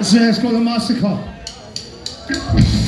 It's, uh, called massacre.